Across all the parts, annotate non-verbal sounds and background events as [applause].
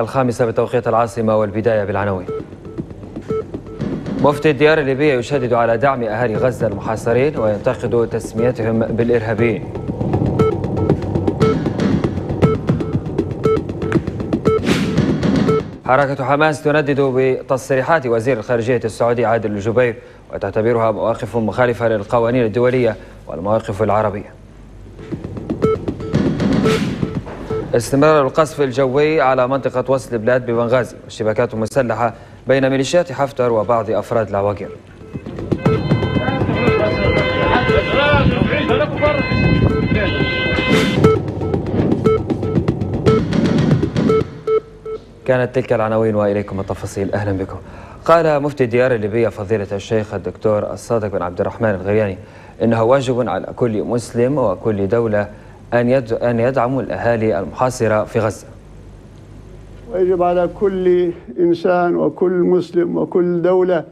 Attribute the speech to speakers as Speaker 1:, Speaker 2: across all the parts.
Speaker 1: الخامسة بتوقيت العاصمة والبداية بالعناوين. مفتي الديار الليبية يشدد على دعم أهالي غزة المحاصرين وينتقد تسميتهم بالإرهابيين. حركة حماس تندد بتصريحات وزير الخارجية السعودي عادل الجبير وتعتبرها مواقف مخالفة للقوانين الدولية والمواقف العربية. استمرار القصف الجوي على منطقة وسط البلاد ببنغازي والشبكات المسلحة بين ميليشيات حفتر وبعض أفراد العواقر كانت تلك العناوين وإليكم التفاصيل أهلا بكم. قال مفتي الديار الليبية فضيلة الشيخ الدكتور الصادق بن عبد الرحمن الغرياني إنه واجب على كل مسلم وكل دولة أن أن يدعموا الأهالي المحاصرة في غزة.
Speaker 2: ويجب على كل إنسان وكل مسلم وكل دولة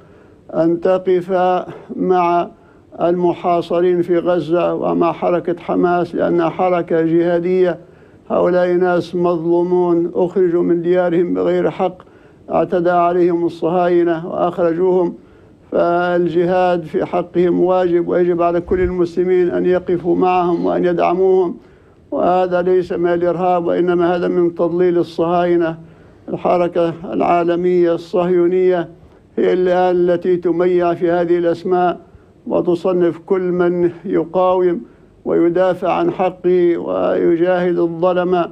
Speaker 2: أن تقف مع المحاصرين في غزة ومع حركة حماس لأنها حركة جهادية هؤلاء ناس مظلومون أخرجوا من ديارهم بغير حق اعتدى عليهم الصهاينة وأخرجوهم فالجهاد في حقهم واجب ويجب على كل المسلمين أن يقفوا معهم وأن يدعموهم. وهذا ليس من الإرهاب وإنما هذا من تضليل الصهاينة. الحركة العالمية الصهيونية هي الآن التي تميع في هذه الأسماء وتصنف كل من يقاوم ويدافع عن حقه ويجاهد الظلم.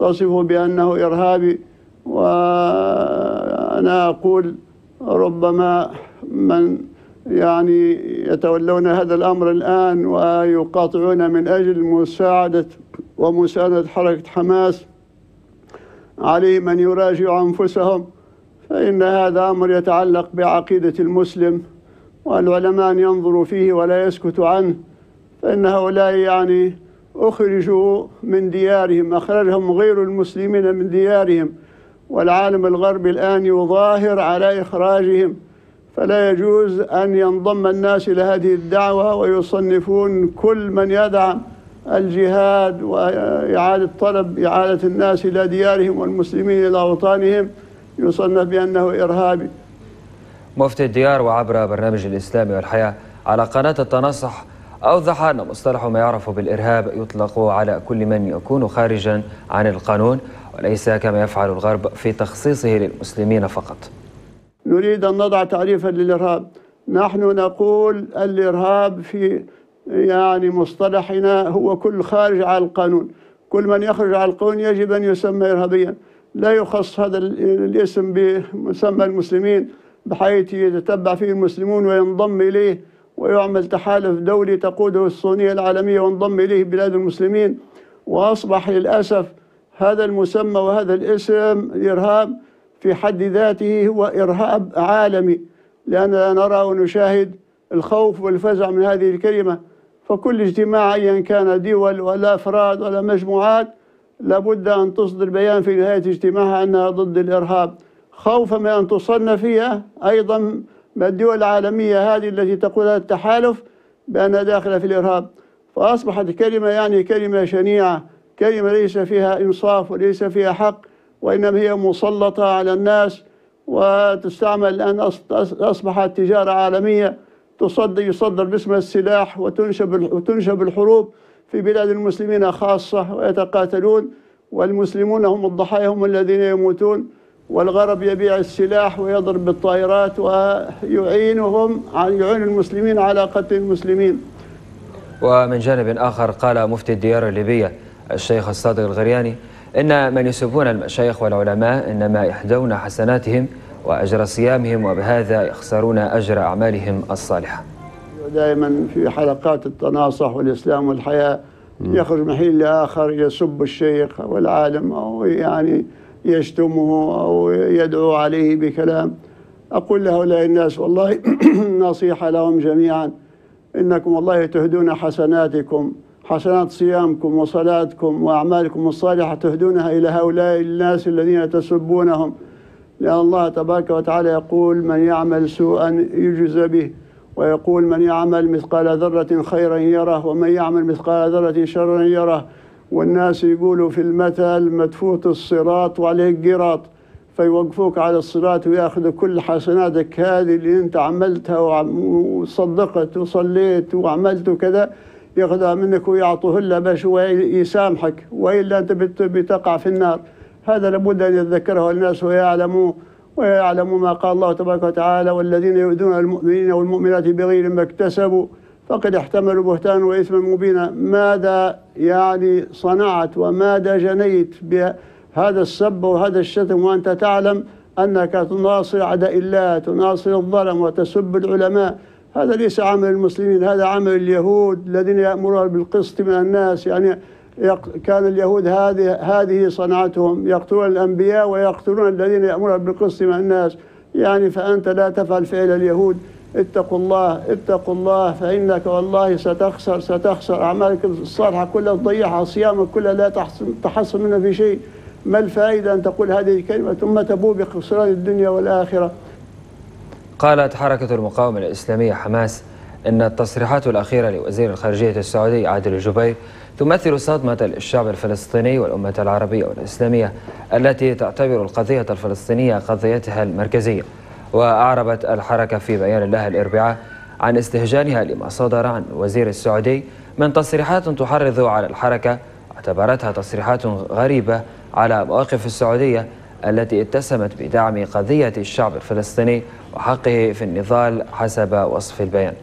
Speaker 2: تصفه بأنه إرهابي. وأنا أقول ربما من يعني يتولون هذا الأمر الآن ويقاطعون من أجل مساعدة ومساندة حركة حماس عليهم أن يراجعوا أنفسهم فإن هذا أمر يتعلق بعقيدة المسلم والعلماء ينظروا فيه ولا يسكت عنه فإن هؤلاء يعني أخرجوا من ديارهم أخرجهم غير المسلمين من ديارهم والعالم الغربي الآن يظاهر على إخراجهم فلا يجوز أن ينضم الناس إلى هذه الدعوة ويصنفون كل من يدعم الجهاد وإعادة طلب إعادة الناس إلى ديارهم والمسلمين إلى أوطانهم يصنف بأنه إرهابي.
Speaker 1: مفتي الديار وعبر برنامج الإسلامي والحياة على قناة التنصح أوضح أن مصطلح ما يعرف بالإرهاب يطلق على كل من يكون خارجا عن القانون وليس كما يفعل الغرب في تخصيصه للمسلمين فقط.
Speaker 2: نريد أن نضع تعريفا للإرهاب. نحن نقول الإرهاب في يعني مصطلحنا هو كل خارج على القانون. كل من يخرج على القانون يجب أن يسمى إرهابيا. لا يخص هذا الاسم بمسمى المسلمين بحيث يتتبع فيه المسلمون وينضم إليه ويعمل تحالف دولي تقوده الصينية العالمية وانضم إليه بلاد المسلمين. وأصبح للأسف هذا المسمى وهذا الاسم الإرهاب في حد ذاته هو إرهاب عالمي لأننا نرى ونشاهد الخوف والفزع من هذه الكلمة. فكل اجتماع أيا كان دول ولا أفراد ولا مجموعات لابد أن تصدر بيان في نهاية اجتماعها أنها ضد الإرهاب. خوفا من أن تصنف فيها أيضا الدول العالمية هذه التي تقول التحالف بأنها داخلة في الإرهاب. فأصبحت كلمة يعني كلمة شنيعة كلمة ليس فيها إنصاف وليس فيها حق. وإنما هي مسلطة على الناس وتستعمل الآن أصبحت تجارة عالمية تصدر يصدر باسم السلاح وتنشب وتنشب الحروب في بلاد المسلمين خاصة ويتقاتلون والمسلمون هم الضحايا هم الذين يموتون والغرب يبيع السلاح ويضرب بالطائرات ويعينهم يعين المسلمين على قتل المسلمين.
Speaker 1: ومن جانب آخر قال مفتي الديار الليبية الشيخ الصادق الغرياني إن من يسبون المشايخ والعلماء إنما يحدون حسناتهم وأجر صيامهم وبهذا يخسرون أجر أعمالهم الصالحة.
Speaker 2: دائما في حلقات التناصح والإسلام والحياة يخرج من حين لآخر يسب الشيخ والعالم أو يعني يشتمه أو يدعو عليه بكلام. أقول لهؤلاء الناس والله [clears throat] نصيحة لهم جميعا. إنكم والله تهدون حسناتكم. حسنات صيامكم وصلاتكم وأعمالكم الصالحة تهدونها إلى هؤلاء الناس الذين تسبونهم. لأن الله تبارك وتعالى يقول من يعمل سوءا يجزى به ويقول من يعمل مثقال ذرة خيرا يره ومن يعمل مثقال ذرة شرا يره. والناس يقولوا في المثل مدفوت الصراط وعليك قراط فيوقفوك على الصراط ويأخذوا كل حسناتك. هذه اللي أنت عملتها وصدقت وصليت وعملت وكذا ياخذها منك ويعطوه له باش هو يسامحك وإلا أنت بت- بتقع في النار. هذا لابد أن يتذكره الناس ويعلموا ويعلموا ما قال الله تبارك وتعالى والذين يؤذون المؤمنين والمؤمنات بغير ما اكتسبوا فقد احتملوا بهتانا وإثما مبينا. ماذا يعني صنعت وماذا جنيت بهذا السب وهذا الشتم؟ وأنت تعلم أنك تناصر أعداء الله تناصر الظلم وتسب العلماء. هذا ليس عمل المسلمين هذا عمل اليهود الذين يأمرون بالقسط من الناس يعني كان اليهود هذه هذه صنعتهم يقتلون الأنبياء ويقتلون الذين يأمرون بالقسط من الناس. يعني فأنت لا تفعل فعل اليهود. اتقوا الله اتقوا الله فإنك والله ستخسر ستخسر أعمالك الصالحة كلها تضيعها صيامك كلها لا تحصل منها في شيء. ما الفائدة أن تقول هذه الكلمة ثم تبوء بخسران الدنيا والآخرة؟
Speaker 1: قالت حركة المقاومة الإسلامية حماس إن التصريحات الأخيرة لوزير الخارجية السعودي عادل الجبير تمثل صدمة للشعب الفلسطيني والأمة العربية والإسلامية التي تعتبر القضية الفلسطينية قضيتها المركزية. وأعربت الحركة في بيان لها الأربعاء عن استهجانها لما صدر عن وزير السعودي من تصريحات تحرض على الحركة اعتبرتها تصريحات غريبة على مواقف السعودية التي اتسمت بدعم قضية الشعب الفلسطيني وحقه في النضال حسب وصف البيان.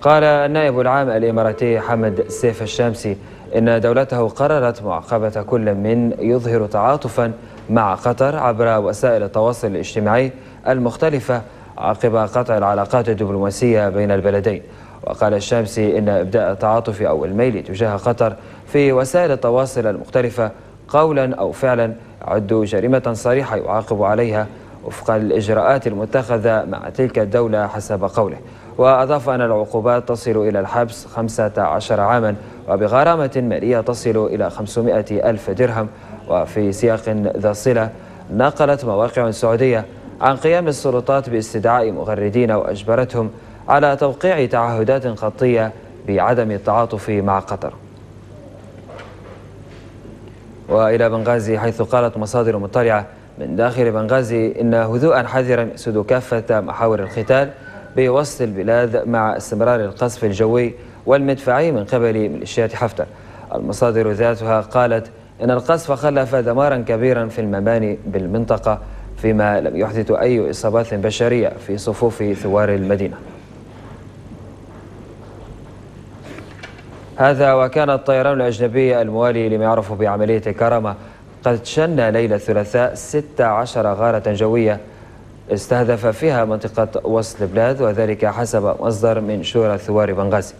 Speaker 1: قال النائب العام الإماراتي حمد سيف الشامسي إن دولته قررت معاقبة كل من يظهر تعاطفا مع قطر عبر وسائل التواصل الاجتماعي المختلفة عقب قطع العلاقات الدبلوماسية بين البلدين. وقال الشامسي إن إبداء التعاطف أو الميل تجاه قطر في وسائل التواصل المختلفة قولا أو فعلا يعد جريمة صريحة يعاقب عليها وفق الإجراءات المتخذة مع تلك الدولة حسب قوله. وأضاف أن العقوبات تصل إلى الحبس 15 عاما وبغرامة مالية تصل إلى 500 ألف درهم. وفي سياق ذا صلة نقلت مواقع سعودية عن قيام السلطات باستدعاء مغردين وأجبرتهم على توقيع تعهدات خطية بعدم التعاطف مع قطر. وإلى بنغازي حيث قالت مصادر مطلعة من داخل بنغازي إن هدوءا حذرا يسود كافة محاور القتال بوسط البلاد مع استمرار القصف الجوي والمدفعي من قبل ميليشيات حفتر المصادر ذاتها قالت إن القصف خلف دمارا كبيرا في المباني بالمنطقة فيما لم يحدث أي إصابات بشرية في صفوف ثوار المدينة. هذا وكان الطيران الأجنبي الموالي لما يعرف بعملية كرامة. قد شن ليلة الثلاثاء 16 غارة جوية استهدف فيها منطقة وسط البلاد وذلك حسب مصدر من شورى ثوار بنغازي.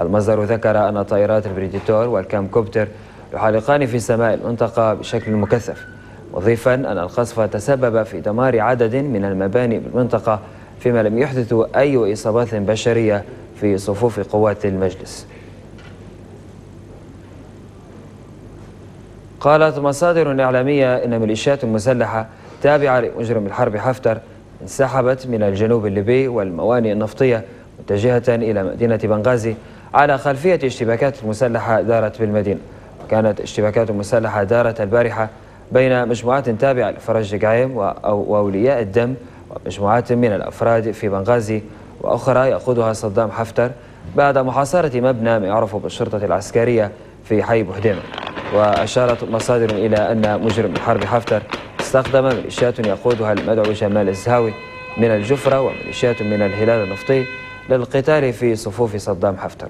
Speaker 1: المصدر ذكر أن طائرات البريديتور والكام كوبتر يحلقان في سماء المنطقة بشكل مكثف مضيفا أن القصف تسبب في دمار عدد من المباني بالمنطقة فيما لم يحدث أي إصابات بشرية في صفوف قوات المجلس. قالت مصادر إعلامية إن ميليشيات مسلحة تابعة لمجرم الحرب حفتر انسحبت من الجنوب الليبي والموانئ النفطية متجهة إلى مدينة بنغازي على خلفية اشتباكات مسلحة دارت بالمدينة. وكانت اشتباكات مسلحة دارت البارحة بين مجموعات تابعة لفرج قايم وأولياء الدم ومجموعات من الأفراد في بنغازي وأخرى يقودها صدام حفتر بعد محاصرة مبنى يعرف بالشرطة العسكرية في حي بوحديمة. وأشارت مصادر إلى أن مجرم الحرب حفتر استخدم ميليشيات يقودها المدعو جمال الزهاوي من الجفرة وميليشيات من الهلال النفطي للقتال في صفوف صدام حفتر.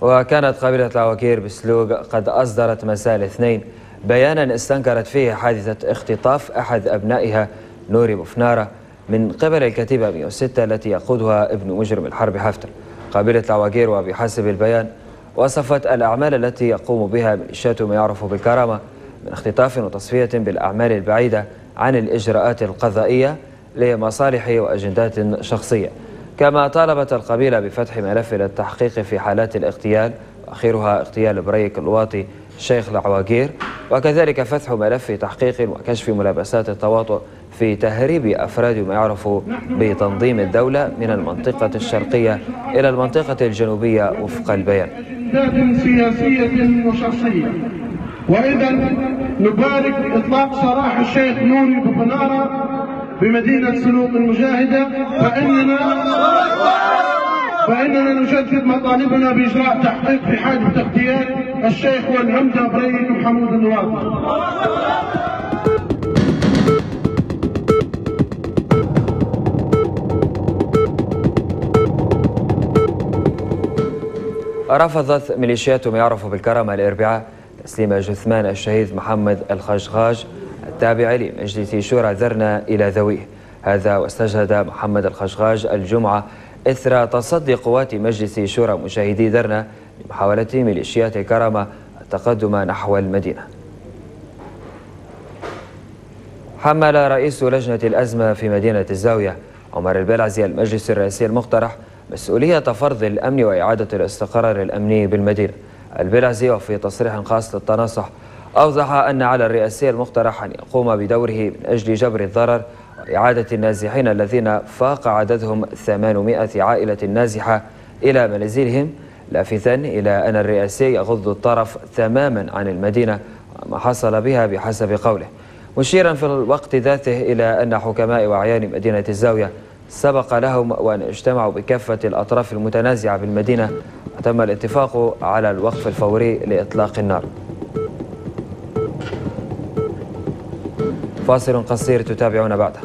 Speaker 1: وكانت قبيلة العواكير بسلوق قد أصدرت مساء الاثنين بيانا استنكرت فيه حادثة اختطاف أحد أبنائها نوري بوفنارة من قبل الكتيبة 106 التي يقودها ابن مجرم الحرب حفتر قبيلة العواقير وبحسب البيان وصفت الأعمال التي يقوم بها ميليشيات ما يعرف بالكرامة من اختطاف وتصفية بالأعمال البعيدة عن الإجراءات القضائية لمصالح وأجندات شخصية. كما طالبت القبيلة بفتح ملف للتحقيق في حالات الاغتيال وأخيرها اغتيال بريك الواطي شيخ العواقير وكذلك فتح ملف تحقيق وكشف ملابسات التواطؤ في تهريب أفراد ما يعرف بتنظيم الدولة من المنطقة الشرقية إلى المنطقة الجنوبية وفق البيان.
Speaker 3: سياسية وشخصية. وإذا نبارك إطلاق سراح الشيخ نوري بقنارة بمدينة سلوط المجاهدة. فإننا فإننا نجدد مطالبنا بإجراء تحقيق في حال تغطيات الشيخ والعمدة بريد محمود النواطي
Speaker 1: رفضت ميليشيات ما يعرف بالكرامة الإربعاء تسليم جثمان الشهيد محمد الخشغاج التابع لمجلس شورى ذرنا إلى ذويه. هذا واستشهد محمد الخشغاج الجمعة إثر تصدي قوات مجلس شورى مشاهدي درنا لمحاولة ميليشيات كرامة التقدم نحو المدينة. حمل رئيس لجنة الأزمة في مدينة الزاوية عمر البلعزي المجلس الرئاسي المقترح مسؤولية فرض الأمن وإعادة الاستقرار الأمني بالمدينة. البلعزي وفي تصريح خاص للتناصح أوضح أن على الرئاسي المقترح أن يقوم بدوره من أجل جبر الضرر وإعادة النازحين الذين فاق عددهم 800 عائلة نازحة إلى منازلهم لافتا إلى أن الرئاسي يغض الطرف تماما عن المدينة وما حصل بها بحسب قوله. مشيرا في الوقت ذاته إلى أن حكماء وعيان مدينة الزاوية سبق لهم وأن اجتمعوا بكافة الأطراف المتنازعة بالمدينة وتم الاتفاق على الوقف الفوري لإطلاق النار. فاصل قصير تتابعون بعده.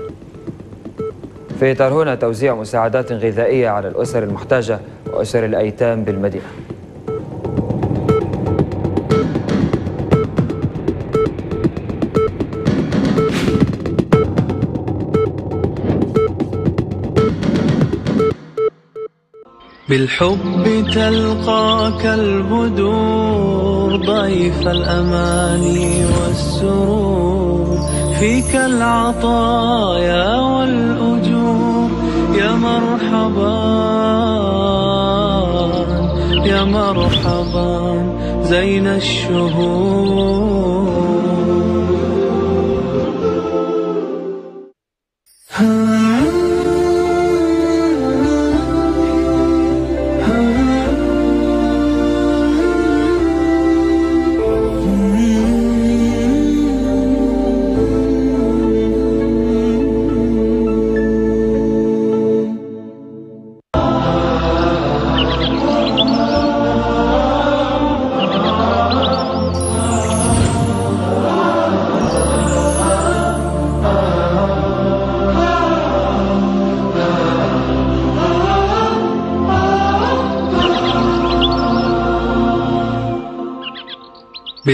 Speaker 1: في هنا توزيع مساعدات غذائية على الأسر المحتاجة وأسر الأيتام بالمدينة.
Speaker 4: بالحب تلقاك البدور ضيف الأماني والسرور فيك العطايا والأجور. يا مرحبا يا مرحبا زين الشهور.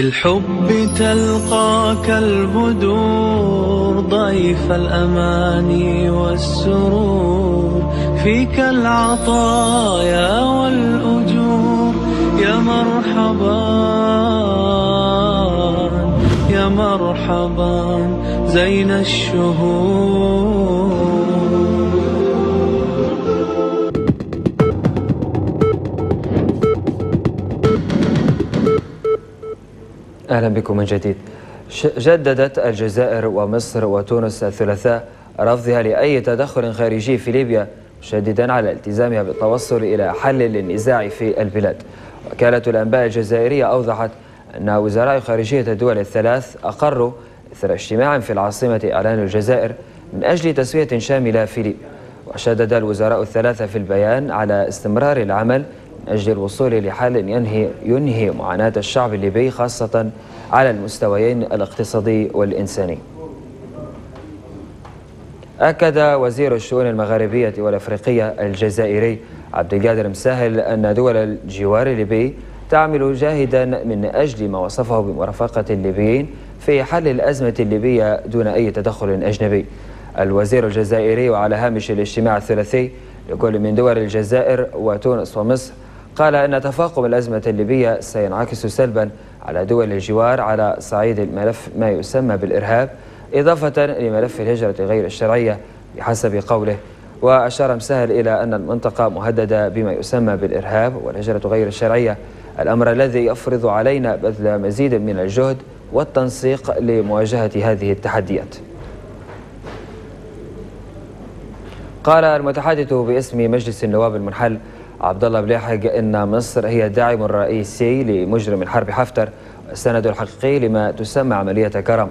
Speaker 4: بالحب تلقاك البدور ضيف الأماني والسرور. فيك العطايا والأجور يا مرحبا يا مرحبا زين الشهور.
Speaker 1: أهلا بكم من جديد. جددت الجزائر ومصر وتونس الثلاثاء رفضها لأي تدخل خارجي في ليبيا مشددا على التزامها بالتوصل إلى حل للنزاع في البلاد. وكالة الأنباء الجزائرية أوضحت أن وزراء خارجية الدول الثلاث أقروا إثر اجتماع في العاصمة إعلان الجزائر من أجل تسوية شاملة في ليبيا. وشدد الوزراء الثلاثة في البيان على استمرار العمل من أجل الوصول لحل ينهي, ينهي معاناة الشعب الليبي خاصة على المستويين الاقتصادي والإنساني. أكد وزير الشؤون المغاربية والأفريقية الجزائري عبد القادر مساهل أن دول الجوار الليبي تعمل جاهدا من أجل ما وصفه بمرافقة الليبيين في حل الأزمة الليبية دون أي تدخل أجنبي. الوزير الجزائري وعلى هامش الاجتماع الثلاثي لكل من دول الجزائر وتونس ومصر قال أن تفاقم الأزمة الليبية سينعكس سلبا على دول الجوار على صعيد الملف ما يسمى بالإرهاب إضافة لملف الهجرة غير الشرعية بحسب قوله. وأشار مسهل إلى أن المنطقة مهددة بما يسمى بالإرهاب والهجرة غير الشرعية. الأمر الذي يفرض علينا بذل مزيد من الجهد والتنسيق لمواجهة هذه التحديات. قال المتحدث باسم مجلس النواب المنحل عبد الله بلاحق إن مصر هي الداعم الرئيسي لمجرم الحرب حفتر والسند الحقيقي لما تسمى عملية كرم.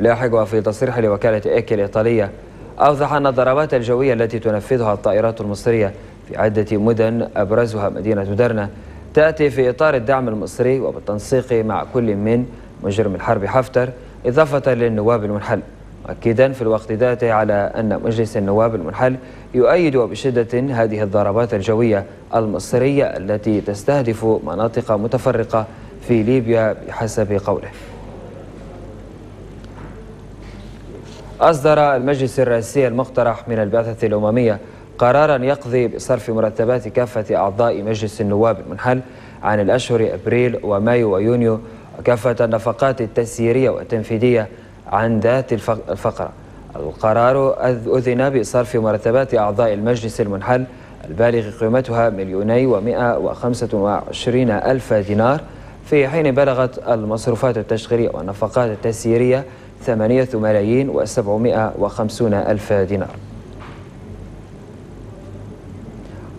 Speaker 1: بلاحق وفي تصريح لوكالة ايكي الإيطالية أوضح أن الضربات الجوية التي تنفذها الطائرات المصرية في عدة مدن أبرزها مدينة درنا تأتي في إطار الدعم المصري وبالتنسيق مع كل من مجرم الحرب حفتر إضافة للنواب المنحل. مؤكدا في الوقت ذاته على أن مجلس النواب المنحل يؤيد بشدة هذه الضربات الجوية المصرية التي تستهدف مناطق متفرقة في ليبيا بحسب قوله. أصدر المجلس الرئاسي المقترح من البعثة الأممية قرارا يقضي بصرف مرتبات كافة أعضاء مجلس النواب المنحل عن الأشهر أبريل ومايو ويونيو وكافة النفقات التسييرية والتنفيذية عن ذات الفقرة. القرار أذن بصرف مرتبات أعضاء المجلس المنحل البالغ قيمتها مليوني ومائة وخمسة وعشرين ألف دينار. في حين بلغت المصروفات التشغيلية والنفقات التسييرية ثمانية ملايين وسبعمائة وخمسون ألف دينار.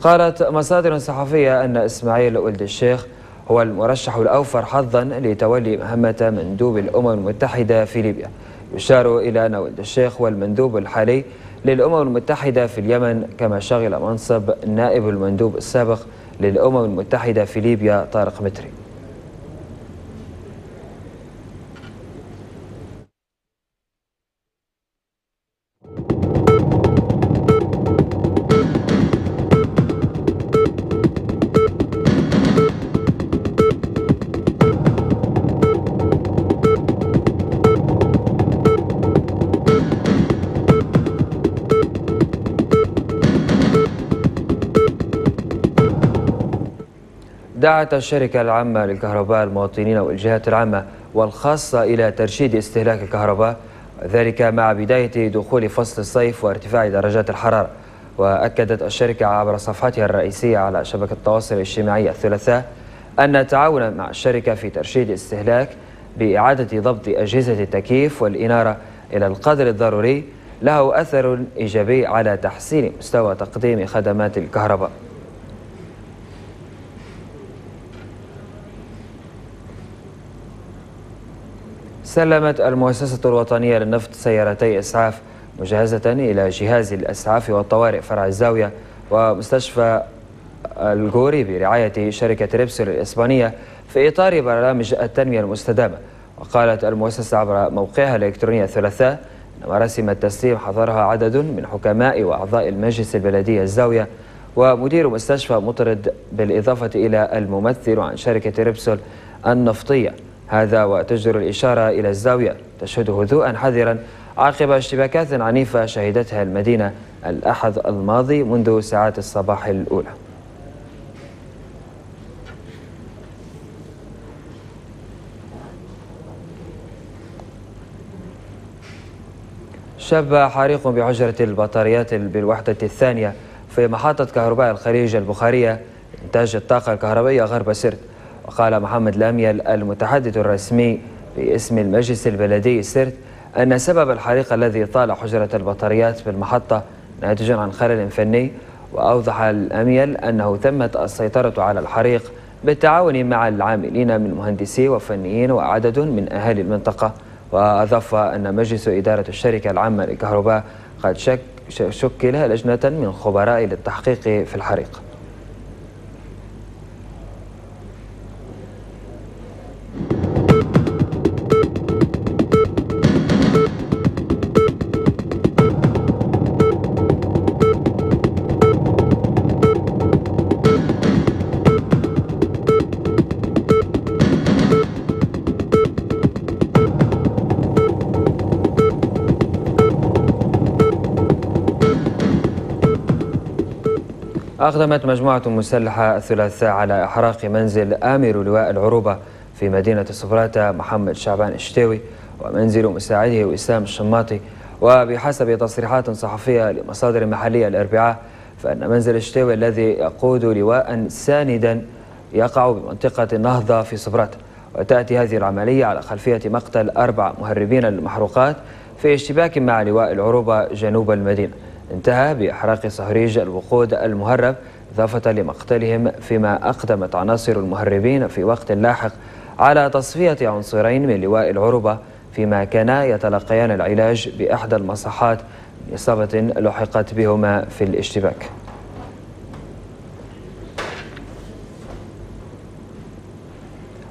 Speaker 1: قالت مصادر صحفية أن إسماعيل ولد الشيخ هو المرشح الأوفر حظا لتولي مهمة مندوب الأمم المتحدة في ليبيا. يشار إلى أن ولد الشيخ هو المندوب الحالي للأمم المتحدة في اليمن كما شغل منصب نائب المندوب السابق للأمم المتحدة في ليبيا طارق متري. دعت الشركة العامة للكهرباء المواطنين والجهات العامة والخاصة إلى ترشيد استهلاك الكهرباء وذلك مع بداية دخول فصل الصيف وارتفاع درجات الحرارة. وأكدت الشركة عبر صفحتها الرئيسية على شبكة التواصل الاجتماعي الثلاثاء أن التعاون مع الشركة في ترشيد استهلاك بإعادة ضبط أجهزة التكييف والإنارة إلى القدر الضروري له أثر إيجابي على تحسين مستوى تقديم خدمات الكهرباء. سلمت المؤسسة الوطنية للنفط سيارتي إسعاف مجهزة إلى جهاز الأسعاف والطوارئ فرع الزاوية ومستشفى الجوري برعاية شركة ريبسول الإسبانية في إطار برامج التنمية المستدامة. وقالت المؤسسة عبر موقعها الإلكتروني الثلاثاء أن مراسم التسليم حضرها عدد من حكماء وأعضاء المجلس البلدي الزاوية ومدير مستشفى مطرد بالإضافة إلى الممثل عن شركة ريبسول النفطية. هذا وتجدر الإشارة إلى الزاوية. تشهد هدوءا حذرا. عقب اشتباكات عنيفة شهدتها المدينة الأحد الماضي منذ ساعات الصباح الأولى. شب حريق بحجرة البطاريات بالوحدة الثانية في محطة كهرباء الخليج البخارية. إنتاج الطاقة الكهربائية غرب سرت وقال محمد لاميل المتحدث الرسمي باسم المجلس البلدي سرت أن سبب الحريق الذي طال حجرة البطاريات بالمحطة ناتج عن خلل فني وأوضح الأميل أنه تمت السيطرة على الحريق بالتعاون مع العاملين من مهندسي وفنيين وعدد من أهالي المنطقة. وأضاف أن مجلس إدارة الشركة العامة للكهرباء قد شك شكل لجنة من خبراء للتحقيق في الحريق. أقدمت مجموعة مسلحة الثلاثاء على إحراق منزل آمر لواء العروبة في مدينة صفراتة محمد شعبان الشتاوي ومنزل مساعده وسام الشماطي. وبحسب تصريحات صحفية لمصادر محلية الأربعاء فأن منزل الشتاوي الذي يقود لواء ساندا يقع بمنطقة النهضة في صفراتة وتأتي هذه العملية على خلفية مقتل أربع مهربين للمحروقات في اشتباك مع لواء العروبة جنوب المدينة. انتهى بإحراق صهريج الوقود المهرب إضافة لمقتلهم فيما أقدمت عناصر المهربين في وقت لاحق على تصفية عنصرين من لواء العروبة فيما كانا يتلقيان العلاج بإحدى المصحات إصابة لحقت بهما في الاشتباك.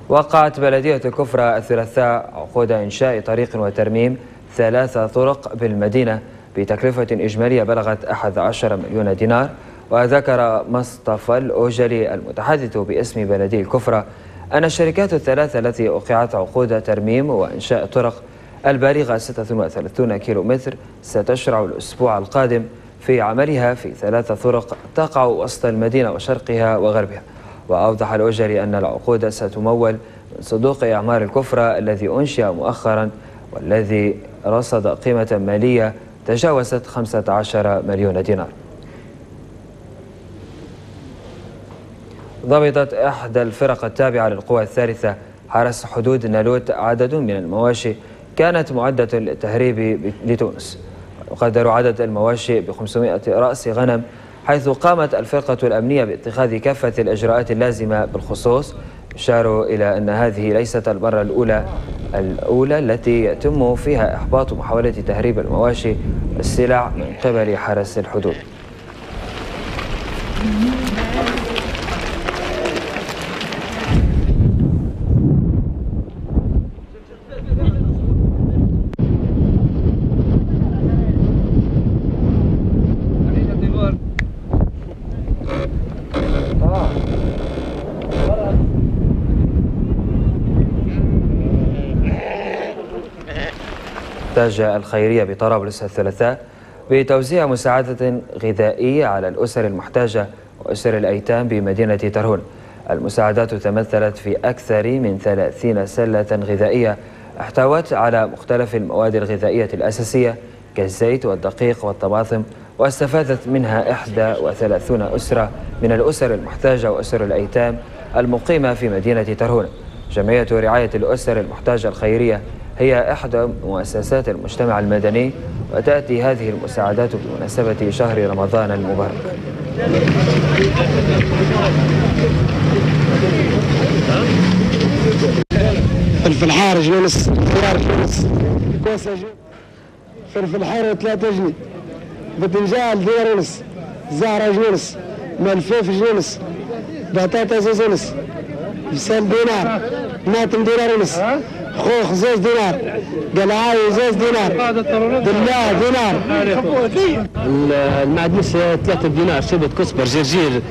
Speaker 1: وقعت بلدية كفرة الثلاثاء عقود إنشاء طريق وترميم ثلاث طرق بالمدينة بتكلفة إجمالية بلغت 11 مليون دينار وذكر مصطفى الأوجلي المتحدث باسم بلدية الكفرة أن الشركات الثلاثة التي أوقعت عقود ترميم وإنشاء طرق البالغة 36 كيلومتر ستشرع الأسبوع القادم في عملها في ثلاث طرق تقع وسط المدينة وشرقها وغربها. وأوضح الأجري أن العقود ستمول من صندوق إعمار الكفرة الذي أنشئ مؤخرا والذي رصد قيمة مالية تجاوزت 15 مليون دينار. ضبطت إحدى الفرق التابعة للقوى الثالثة حرس حدود نالوت عدد من المواشي كانت معدة للتهريب لتونس. يقدر عدد المواشي ب 500 رأس غنم حيث قامت الفرقة الأمنية باتخاذ كافة الإجراءات اللازمة بالخصوص يشار إلى أن هذه ليست المرة الأولى الأولى التي يتم فيها إحباط محاولة تهريب المواشي والسلع من قبل حرس الحدود. تحتاج الخيرية بطرابلس الثلاثاء بتوزيع مساعدة غذائية على الأسر المحتاجة وأسر الأيتام بمدينة ترهون. المساعدات تمثلت في أكثر من 30 سلة غذائية احتوت على مختلف المواد الغذائية الأساسية كالزيت والدقيق والطماطم واستفادت منها 31 أسرة من الأسر المحتاجة وأسر الأيتام المقيمة في مدينة ترهون. جمعية رعاية الأسر المحتاجة الخيرية هي إحدى مؤسسات المجتمع المدني وتأتي هذه المساعدات بمناسبة شهر رمضان المبارك.
Speaker 5: فلفل حار جنيه ونص خيار كوسه جنيه فلفل حار 3 جنيه باذنجان دينار ونص زهرة ونص ملفوف ونص بطاطا زوز ونص بسام دينار ماتم دينار ونص خوخ زوز دينار. قلعاوي زوز دينار. دلاع دينار.
Speaker 6: المعدنوس 3 دينار شبة كسبر جرجير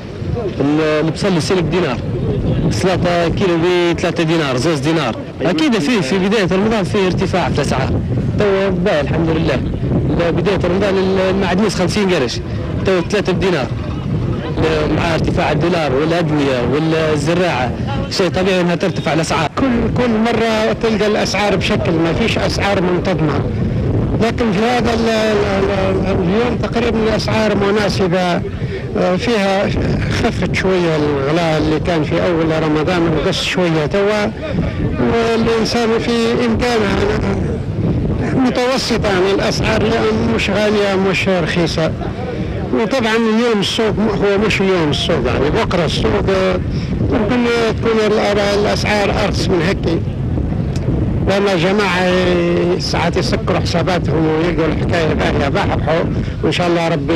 Speaker 6: البصل سلك دينار. سلطة كيلو ب 3 دينار زوز دينار. أكيد في في بداية رمضان في ارتفاع في الأسعار تو الحمد لله. بداية رمضان المعدنوس 50 قرش. تو 3 بدينار. مع ارتفاع الدولار والأدوية والزراعة. شيء طبيعي إنها ترتفع الأسعار.
Speaker 5: كل كل مرة تلقى الأسعار بشكل ما فيش أسعار منتظمة. لكن في هذا ال- ال- ال- اليوم تقريبا الأسعار مناسبة آه، فيها خفت شوية الغلاء اللي كان في أول رمضان وقص شوية توا. والإنسان في إمكانه متوسطة يعني الأسعار لا مش غالية مش رخيصة. وطبعا اليوم السوق هو مش اليوم السوق يعني بكرة آه، ممكن تكون الأسعار أرخص من هيك. لما جماعة ساعات يسكروا حساباتهم ويلقوا الحكاية باهية بحبحوا وإن شاء الله ربي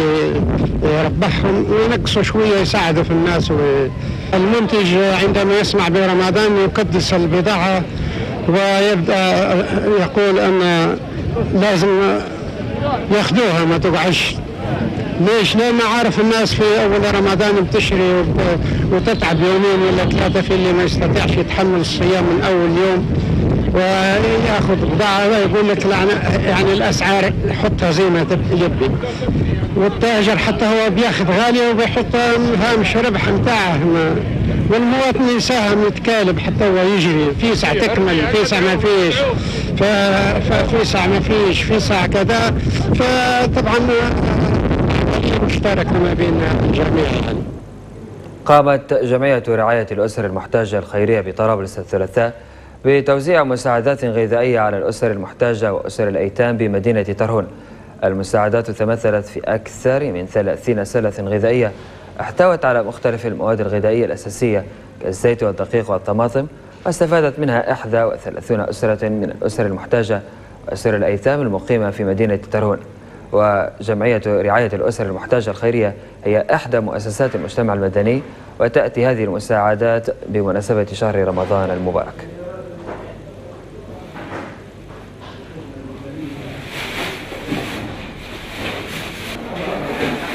Speaker 5: يربحهم وينقصوا شوية يساعدوا في الناس. المنتج عندما يسمع برمضان يقدس البضاعة ويبدأ يقول أن لازم ياخذوها ما تقعش ليش؟ لأن عارف الناس في أول رمضان بتشري وتتعب يومين ولا ثلاثة في اللي ما يستطيعش يتحمل الصيام من أول يوم. ويأخذ بضاعة يقول لك يعني الأسعار حطها زي ما تب- يبي والتاجر حتى هو بياخذ غالية وبيحطها هامش ربح متاعه. ما- والمواطن يساهم يتكالب حتى هو يجري. في ساعة تكمل في ساعة ما فيش. ففي ساعة ما فيش في ساعة كذا. فطبعا مشتركة ما بين الجميع يعني.
Speaker 1: قامت جمعية رعاية الأسر المحتاجة الخيرية بطرابلس الثلاثاء بتوزيع مساعدات غذائية على الأسر المحتاجة وأسر الأيتام بمدينة ترهون المساعدات تمثلت في أكثر من 30 سلة غذائية احتوت على مختلف المواد الغذائية الأساسية كالزيت والدقيق والطماطم. واستفادت منها 31 أسرة من الأسر المحتاجة وأسر الأيتام المقيمة في مدينة ترهون وجمعية رعاية الأسر المحتاجة الخيرية هي إحدى مؤسسات المجتمع المدني وتأتي هذه المساعدات بمناسبة شهر رمضان المبارك.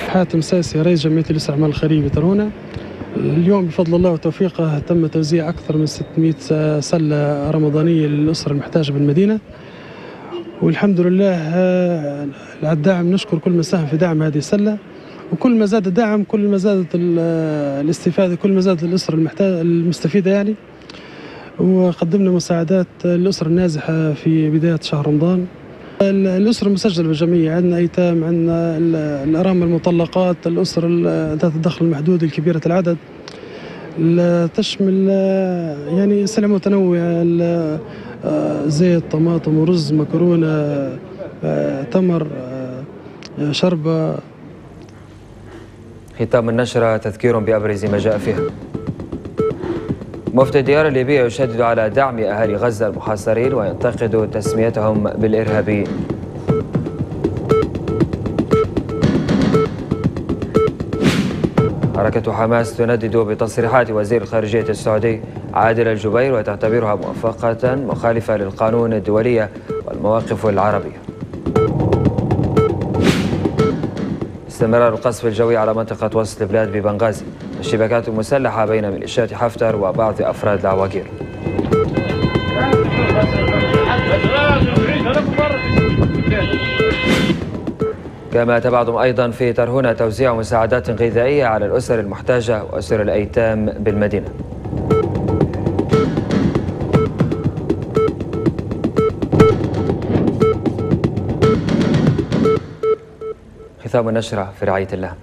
Speaker 7: حاتم ساسي رئيس جمعية الاستعمال الخيرية بترونة اليوم بفضل الله وتوفيقه تم توزيع أكثر من 600 سلة رمضانية للأسر المحتاجة بالمدينة. والحمد لله آه، على الدعم. نشكر كل من ساهم في دعم هذه السلة. وكل ما زاد الدعم كل ما زادت ال- الاستفادة كل ما زادت الأسرة المحتاجة المستفيدة يعني. وقدمنا مساعدات للأسرة النازحة في بداية شهر رمضان. ال- الأسرة المسجلة بالجمعية عندنا أيتام عندنا ال- الأرامل المطلقات الأسر ال- ذات الدخل المحدود الكبيرة العدد. ال- تشمل آه، يعني سلع متنوعة. آه، زيت طماطم ورز مكرونة آه، تمر آه، شربة.
Speaker 1: ختام النشرة تذكير بأبرز ما جاء فيها. مفتي الديار الليبية يشدد على دعم أهالي غزة المحاصرين وينتقد تسميتهم بالإرهابيين. حركة حماس تندد بتصريحات وزير الخارجية السعودي عادل الجبير وتعتبرها موافقة مخالفة للقانون الدولية والمواقف العربية. استمرار القصف الجوي على منطقة وسط البلاد ببنغازي. الشبكات مسلحة بين ميليشيات حفتر وبعض أفراد العواقير. كما تبعتم أيضا في ترهونة توزيع مساعدات غذائية على الأسر المحتاجة وأسر الأيتام بالمدينة. ختام النشرة في رعاية الله.